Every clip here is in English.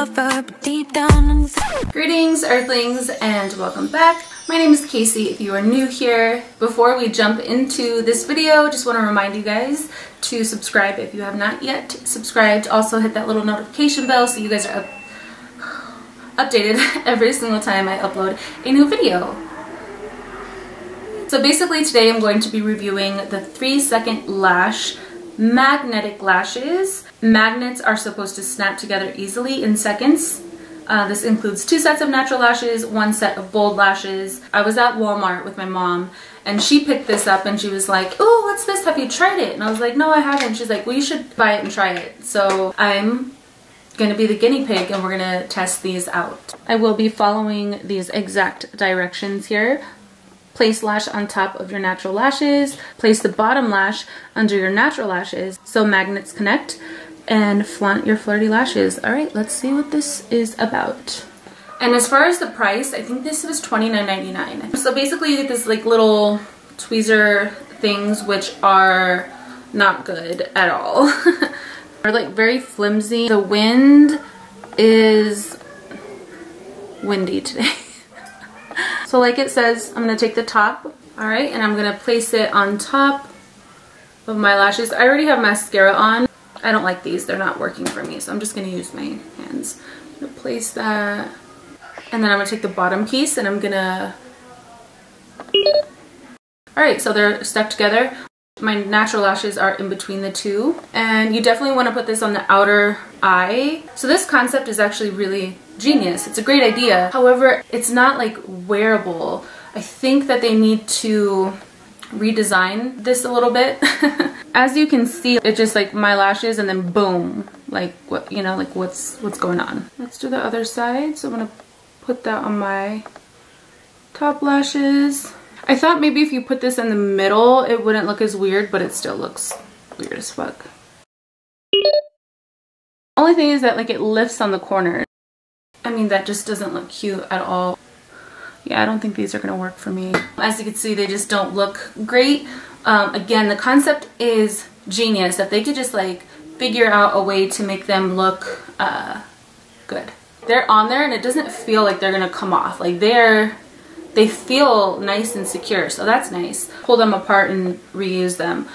lover, but deep down Greetings, Earthlings, and welcome back. My name is Kasey if you are new here. Before we jump into this video, just want to remind you guys to subscribe if you have not yet subscribed. Also hit that little notification bell so you guys are up updated every single time I upload a new video. So basically today I'm going to be reviewing the 3 second lash magnetic lashes. Magnets are supposed to snap together easily in seconds. Uh, this includes two sets of natural lashes, one set of bold lashes. I was at Walmart with my mom and she picked this up and she was like, oh, what's this? Have you tried it? And I was like, no, I haven't. She's like, well, you should buy it and try it. So I'm gonna be the guinea pig and we're gonna test these out. I will be following these exact directions here. Place lash on top of your natural lashes. Place the bottom lash under your natural lashes so magnets connect and flaunt your flirty lashes. All right, let's see what this is about. And as far as the price, I think this was $29.99. So basically you get this like little tweezer things which are not good at all. They're like very flimsy. The wind is windy today. so like it says, I'm gonna take the top, all right, and I'm gonna place it on top of my lashes. I already have mascara on. I don't like these, they're not working for me, so I'm just gonna use my hands. I'm gonna place that, and then I'm gonna take the bottom piece and I'm gonna all right, so they're stuck together. My natural lashes are in between the two. And you definitely want to put this on the outer eye. So this concept is actually really genius. It's a great idea. However, it's not like wearable. I think that they need to redesign this a little bit. As you can see, it's just like my lashes and then boom, like what, you know, like what's, what's going on. Let's do the other side. So I'm to put that on my top lashes. I thought maybe if you put this in the middle, it wouldn't look as weird, but it still looks weird as fuck. Only thing is that like it lifts on the corner. I mean, that just doesn't look cute at all. Yeah, I don't think these are gonna work for me. As you can see, they just don't look great. Um, again, the concept is genius. If they could just like figure out a way to make them look uh, good. They're on there and it doesn't feel like they're gonna come off. Like they're they feel nice and secure, so that's nice. Pull them apart and reuse them.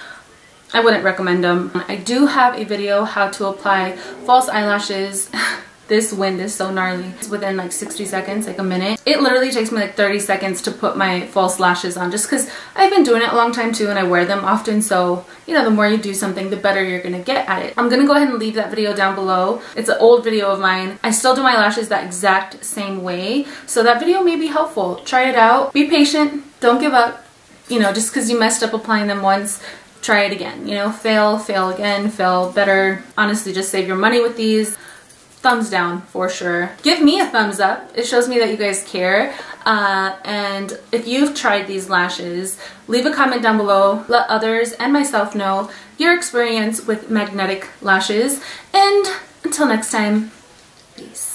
I wouldn't recommend them. I do have a video how to apply false eyelashes This wind is so gnarly. It's within like 60 seconds, like a minute. It literally takes me like 30 seconds to put my false lashes on just because I've been doing it a long time too and I wear them often. So, you know, the more you do something, the better you're gonna get at it. I'm gonna go ahead and leave that video down below. It's an old video of mine. I still do my lashes that exact same way. So that video may be helpful. Try it out. Be patient. Don't give up. You know, just because you messed up applying them once, try it again. You know, fail, fail again, fail better. Honestly, just save your money with these thumbs down for sure. Give me a thumbs up. It shows me that you guys care. Uh, and if you've tried these lashes, leave a comment down below. Let others and myself know your experience with magnetic lashes. And until next time, peace.